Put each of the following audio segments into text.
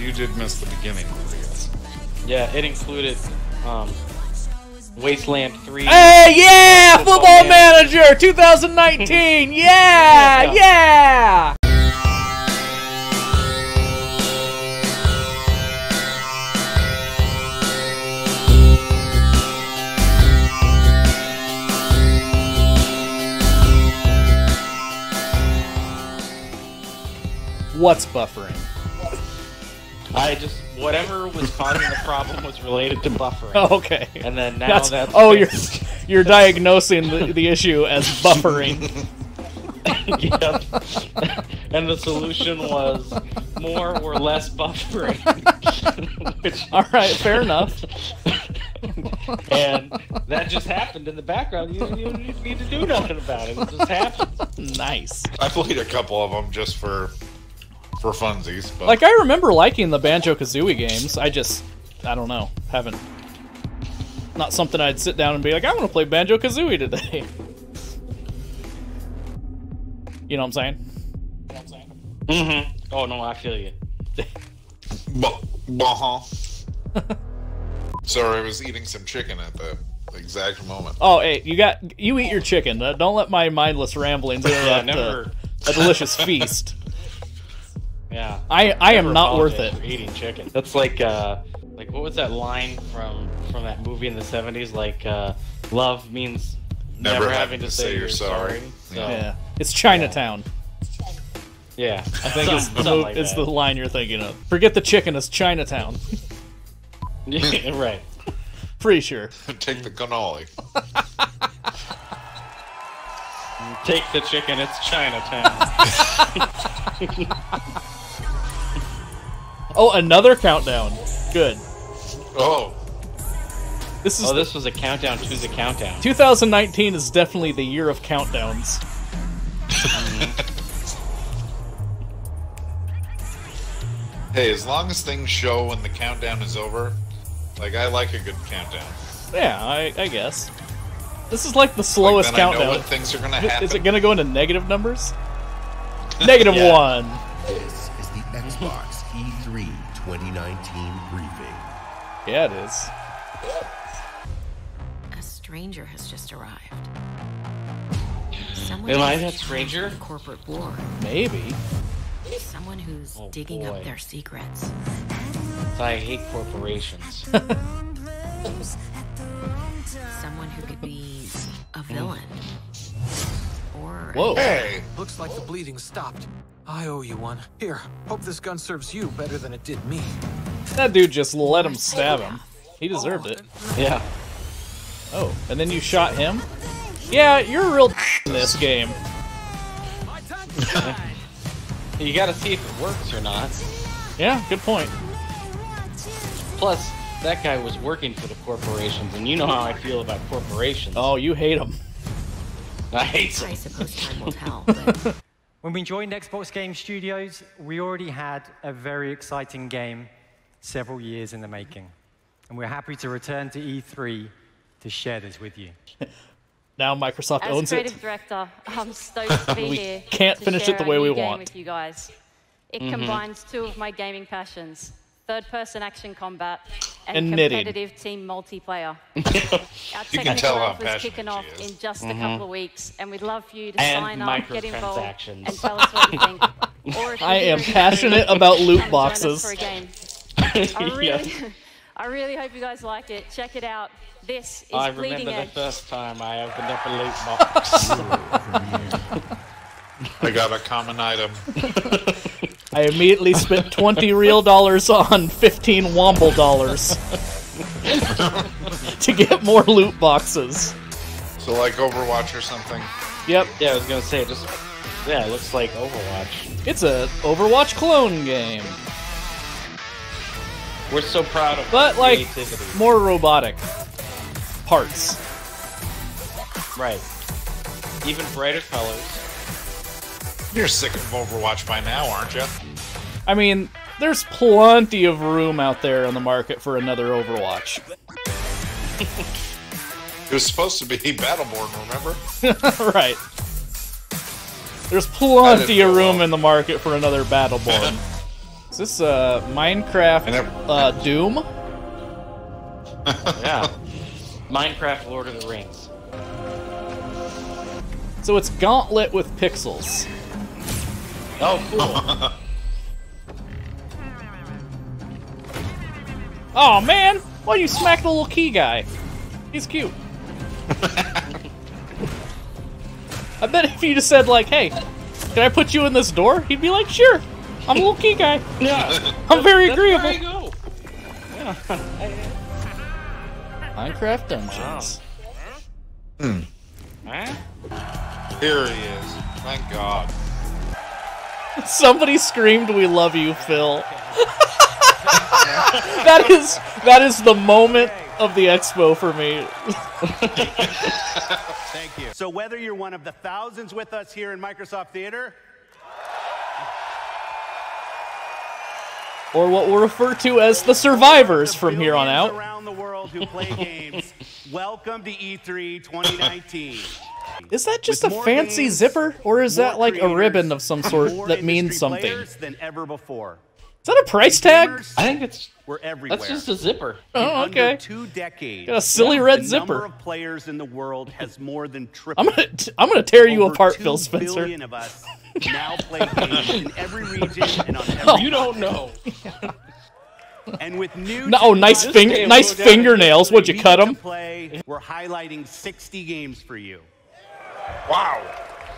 You did miss the beginning, I guess. Yeah, it included um, Wasteland 3. Hey, yeah! Football Football Manager 2019! Yeah! Yeah. Yeah! What's buffering? I just whatever was causing the problem was related to buffering. Oh, okay. And then now That's, that's oh, you're you're diagnosing the, the issue as buffering. Yep. and the solution was more or less buffering. Which, All right, fair enough. and that just happened in the background. You, you didn't need to do nothing about it. It just happened. Nice. I played a couple of them just for for funsies, but Like I remember liking the Banjo Kazooie games. I just, I don't know, haven't. Not something I'd sit down and be like, I want to play Banjo Kazooie today. You know what I'm saying? Mm-hmm. Oh no, I feel you. Bu- uh-huh. Sorry, I was eating some chicken at the exact moment. Oh, hey, you got you eat your chicken. Uh, don't let my mindless ramblings Yeah, interrupt never. a, a delicious feast. Yeah. I I am not worth it. For eating chicken. That's like uh, like what was that line from from that movie in the '70s? Like uh, love means never, having to say, you're sorry. So, Yeah, it's Chinatown. yeah. I think it's, the, like it's the line you're thinking of. Forget the chicken, it's Chinatown. Yeah, right. Pretty sure. Take the cannoli. Take the chicken. It's Chinatown. Oh, another countdown. Good. Oh, This is oh, this was a countdown to the countdown. 2019 is definitely the year of countdowns. hey, as long as things show when the countdown is over, like I like a good countdown. Yeah, I, I guess. This is like the slowest like, then I know countdown. things are gonna happen. Is it gonna go into negative numbers? Negative Yeah. one. 2019 briefing. Yeah, it is. A stranger has just arrived. Someone Am I that stranger? charge of the Corporate war. Maybe. Someone who's Oh, digging boy. up their secrets. I hate corporations. Someone who could be a mm. villain. Or Whoa. Hey, Looks like the bleeding stopped. I owe you one. Here, hope this gun serves you better than it did me. That dude just let him stab him. He deserved it. Oh. yeah. Oh, and then you shot him? Yeah, you're a real in this game. You got to see if it works or not. Yeah, good point. Plus, that guy was working for the corporations, and you know how I feel about corporations. Oh, you hate them. I hate them. I suppose time will tell. But When we joined Xbox Game Studios, we already had a very exciting game several years in the making. And we're happy to return to E3 to share this with you. Now Microsoft As owns creative it. director, I'm stoked to be We here. can't to finish it the way we want. With you guys, it Mm-hmm. combines two of my gaming passions: third-person action combat and, And knitting. competitive team multiplayer. Our You can technical tell how alpha is passionate kicking off is. in just a mm-hmm. couple of weeks, and we'd love for you to And sign up, get involved, and tell us what you think. Or I am passionate Melbourne, about loot come join us boxes. for a game. I really, I really hope you guys like it. Check it out. This is I Bleeding remember the Edge. first time I opened up a loot box. I got a common item. I immediately spent 20 real dollars on 15 Womble dollars to get more loot boxes. So like Overwatch or something. Yep, yeah, I was gonna say, just yeah, it looks like Overwatch. it's a Overwatch clone game, We're so proud of it. but like creativity. more robotic parts. right. Even brighter colors. You're sick of Overwatch by now, aren't you? I mean, there's plenty of room out there on the market for another Overwatch. It was supposed to be Battleborn, remember? right. There's plenty of room well. in the market for another Battleborn. Is this uh, Minecraft I never- uh, Doom? Yeah. Minecraft Lord of the Rings. So it's Gauntlet with pixels. Oh, cool. Oh man, why you smack the little key guy? He's cute. I bet if you just said like, "Hey, can I put you in this door?" He'd be like, "Sure." I'm a little key guy. yeah. I'm very That's where I agreeable. go. Minecraft Dungeons. Huh? Hmm. Here he is. Thank God. Somebody screamed, "We love you, Phil." that is that is the moment of the expo for me. Thank you. So whether you're one of the thousands with us here in Microsoft Theater, or what we'll refer to as the survivors from here on out. around the world who play games, welcome to E E3 2019. Is that just With a fancy games, zipper, or is that more like a ribbon of some sort that means something? Than ever before. Is that a price tag? I think it's were everywhere. that's just a zipper. Oh, in Oh, under okay. two decades. Got a silly the red number zipper. of players in the world has more than tripled. I'm gonna t- I'm gonna tear you Over apart, Phil Spencer. of us now play games in every region and on oh. every Oh. You don't know. And with new No, oh, nice Just fing- stay nice low down and fingernails. Would you We cut get to them? Play, we're highlighting 60 games for you, Wow.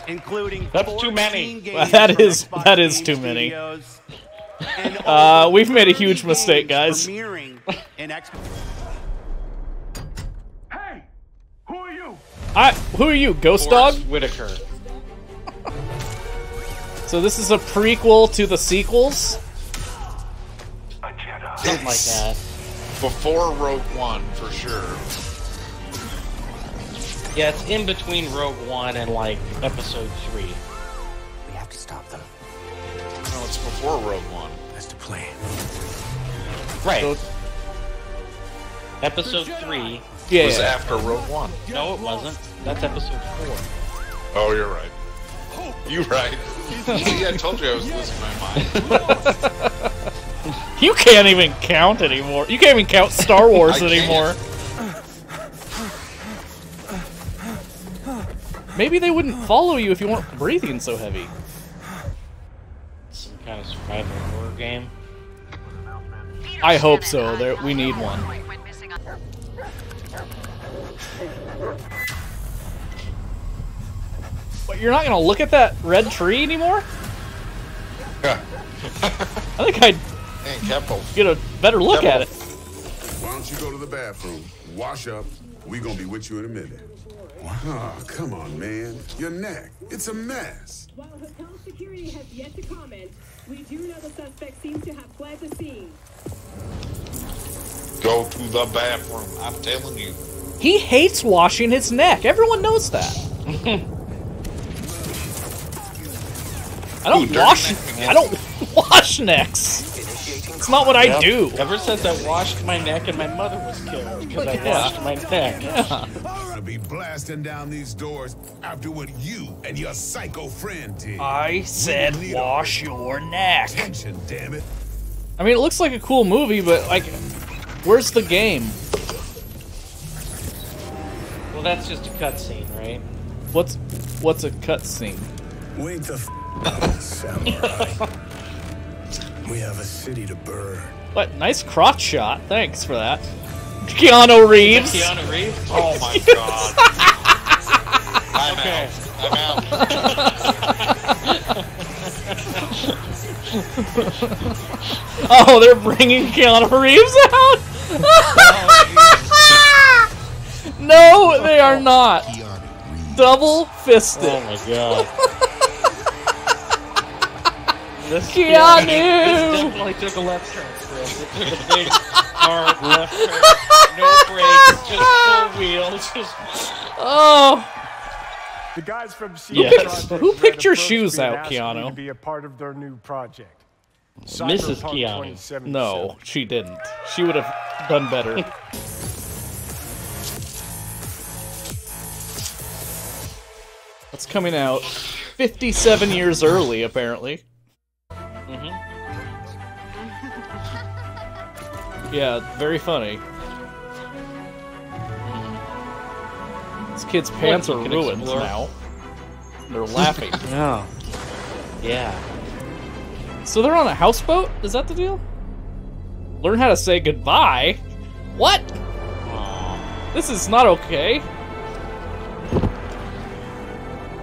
including That's 14 too many. games That from is- Xbox that is too many. Uh, we've made a huge mistake, guys. Premiering in Xbox. Hey, who are you? I who are you, Ghost Dog? Whitaker. So this is a prequel to the sequels. A Jedi. Something like that. Before Rogue One, for sure. Yeah, it's in between Rogue One and like Episode Three. We have to stop them. No, it's before Rogue One. That's the plan. Right. So- Episode Three. Yeah, was after Rogue One. No, it wasn't. That's Episode Four. Oh, you're right. You're right. See, I told you I was losing my mind. You can't even count anymore. You can't even count Star Wars I can't. anymore. Maybe they wouldn't follow you if you weren't breathing so heavy. Some kind of survival horror game. I hope so. There, we need one. But you're not gonna look at that red tree anymore? Yeah. I think I'd And get a better look at it. Why don't you go to the bathroom, wash up? We gonna be with you in a minute. Oh, come on, man. Your neck. It's a mess. While hotel security has yet to comment, we do know the suspect seems to have fled the scene. Go to the bathroom. I'm telling you. He hates washing his neck. Everyone knows that. I don't Ooh, wash. I don't wash necks. It's not what I Yep. do. Ever since I washed my neck and my mother was killed because I washed my neck. Gonna be blasting down these doors after what you and your psycho friend did. I said wash your neck. Attention, damn it. I mean, it looks like a cool movie, but like, where's the game? Well, that's just a cutscene, right? What's what's a cutscene? Wait the f samurai. we have a city to burn. What? Nice crotch shot. Thanks for that. Keanu Reeves. Keanu Reeves. Oh my god. I'm Okay. out. I'm out. Oh, they're bringing Keanu Reeves out. no, they are not. Double fisted. Oh my god. This Keanu! This definitely took a left turn, Chris. It took a big, hard left turn. No brakes, just full wheels. Just Oh, The guys from CD Yes. Projekt Who Red picked your approached shoes me and out, asked me Keanu? To be a part of their new project. Mrs. Cyberpunk Keanu. 2077. no, she didn't. She would have done better. That's coming out 57 years early, apparently. Yeah, very funny. This kid's pants you are can ruined explore. now. They're laughing. yeah. Yeah. So they're on a houseboat? Is that the deal? Learn how to say goodbye? What? This is not okay.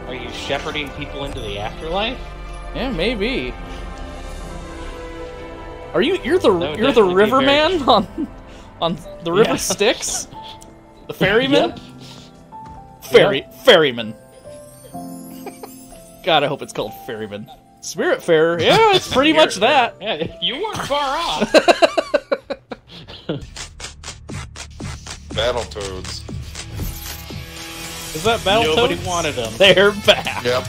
Are you shepherding people into the afterlife? Yeah, maybe. Are you you're the That would you're the definitely be very riverman on on the river Yeah. Styx? The ferryman? Yep. Ferry ferryman. God, I hope it's called ferryman. Spirit fair, yeah, it's pretty much that. Yeah, you weren't far off. Battletoads. Is that Battletoads? Nobody wanted them. They're back. Yep.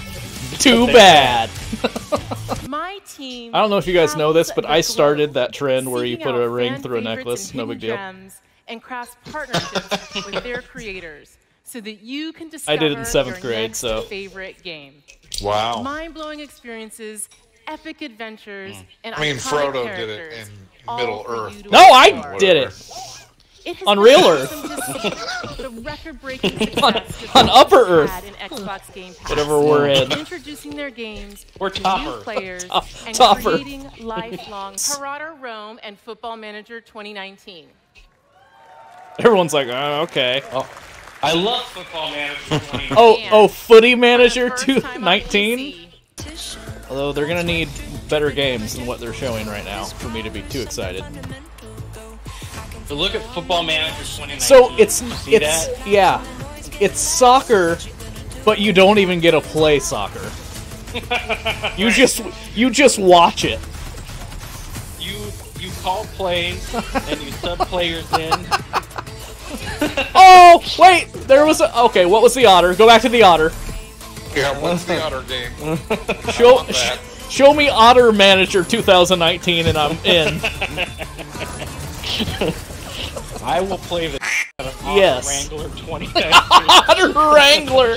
Too bad. My team. I don't know if you guys know this, but I started that trend where you put a ring through a necklace. No big deal. gems And crafts partnerships with their creators so that you can discover I did it in seventh your grade, next so- favorite game. Wow. Mind-blowing experiences, epic adventures, hmm. and I mean, Frodo did it in Middle Earth. No, I did it. It has On real Earth. the record-breaking On- on Upper Earth. in Xbox Game Pass. Whatever we're in. Introducing their games Or to Topper. new players Top- and Topper. creating lifelong Harada Rome and Football Manager 2019. Everyone's like, oh, okay. Oh, I love Football Manager 20. Oh, oh, Footy Manager First time on 219? PC. Although they're gonna need better games than what they're showing right now for me to be too excited. So look at Football Manager 2019. So it's see it's that? yeah, it's soccer, but you don't even get to play soccer. You just you just watch it. You you call plays and you sub players in. Oh wait, there was a okay. What was the otter? Go back to the otter. Yeah, what's the otter game? Show sh- show me Otter Manager 2019, and I'm in. I will play the out of Otter Yes. Wrangler 2019. Otter Wrangler.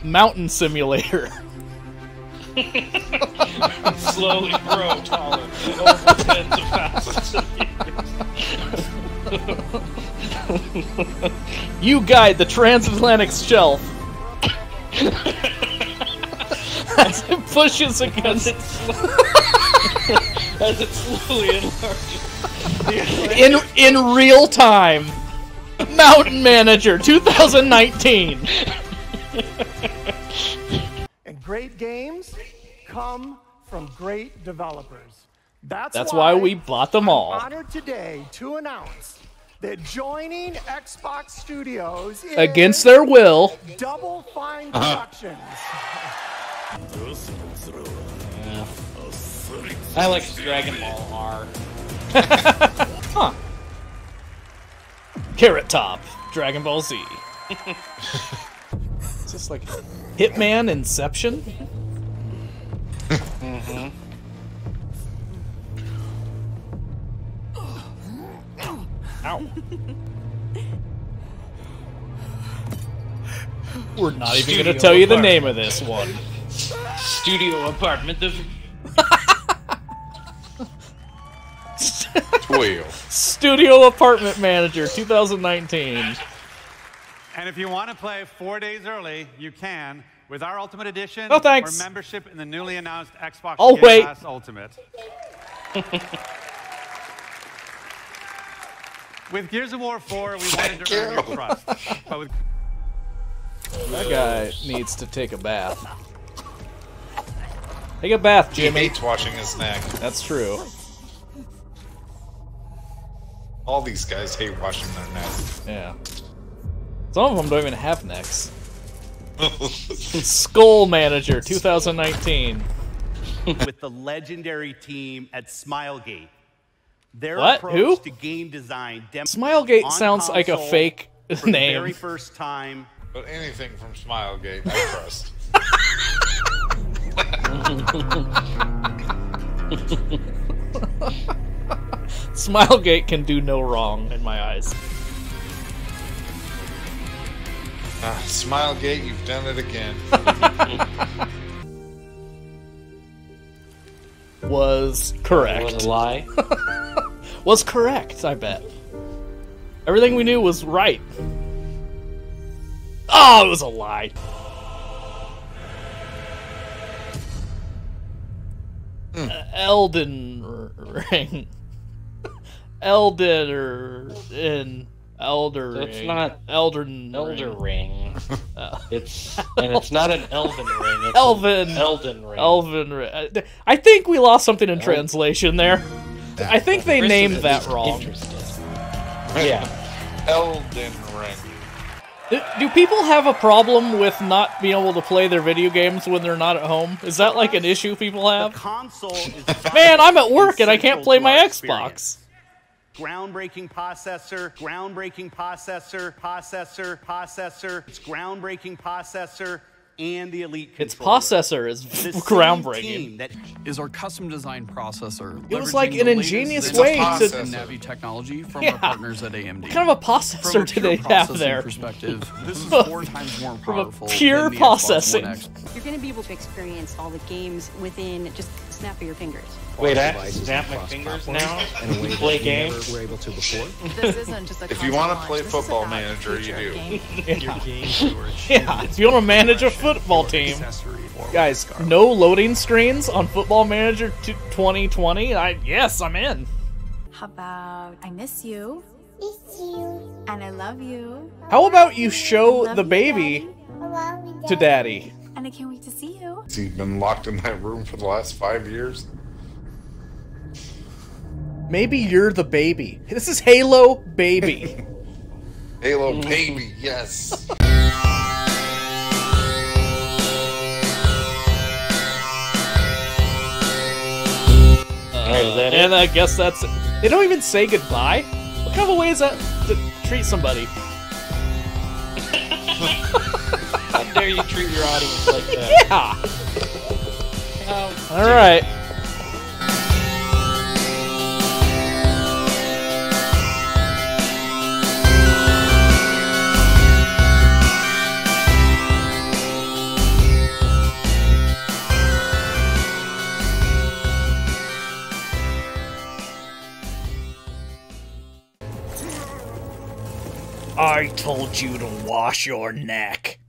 Mountain Simulator. Slowly grow taller over tens of thousands of years. You guide the transatlantic shelf. As it pushes against it, As it slowly enlarges. in in real time. Mountain Manager 2019. And great games come from great developers. That's, That's why we bought them all. honored today to announce that joining Xbox Studios is Against their will. Double Fine Uh-huh. Productions. I like Dragon Ball R. Huh. Carrot Top, Dragon Ball Z. Is this like Hitman Inception? Ow. We're not even gonna tell you the name of this one. Studio apartment of Twelve. Studio Apartment Manager 2019. And if you want to play four days early, you can with our Ultimate Edition No, thanks. or membership in the newly announced Xbox I'll Game wait. Pass Ultimate. with Gears of War 4, we wanted to earn your trust. But with That guy needs to take a bath. Take a bath, He hates washing his neck. That's true. All these guys hate washing their neck. Yeah. Some of them don't even have necks. Skull Manager 2019. with the legendary team at Smilegate. Their What? Who? to game design dem- Smilegate sounds like a fake for the name. very first time. But anything from Smilegate, I trust. Smilegate can do no wrong in my eyes. Ah, Smilegate, you've done it again. Was correct. Was a lie. was correct, I bet. Everything we knew was right. Oh, it was a lie. Uh, Elden Ring. Elden or in Elder So it's Ring. not Elden Elder Ring. Ring. It's and it's not an Elven Ring. It's Elven. Elden Ring. Elven Ring. I think we lost something in translation there. I think they Chris named that wrong. Yeah. Elden Ring. Do, do people have a problem with not being able to play their video games when they're not at home? Is that like an issue people have? console is Man, I'm at work and I can't play my Xbox. Groundbreaking processor, groundbreaking processor, processor, processor. It's groundbreaking processor and the elite Its controller. processor is The same groundbreaking. team that is our custom design processor. It was like an ingenious way to- and Navi technology from Yeah. our partners at AMD. What kind of a processor From a do they have processing there? Perspective, this is four times more From a pure than processing. You're going to be able to experience all the games within just a snap of your fingers. Wait, I have to snap my fingers now to play games. were able to before. This isn't just a If you want to play Football Manager, you do. Yeah, if you want to manage a football team. Guys, no loading screens on Football Manager 2020? I Yes, I'm in. How about I miss you? Miss you. And I love you. How about you show Love the you, baby to daddy? And I can't wait to see you. He's been locked in that room for the last five years? Maybe you're the baby. This is Halo Baby. Halo baby, yes. Alright, is that and? I guess that's it. They don't even say goodbye. What kind of a way is that to treat somebody? How dare you treat your audience like that? Yeah. How All right. I told you to wash your neck.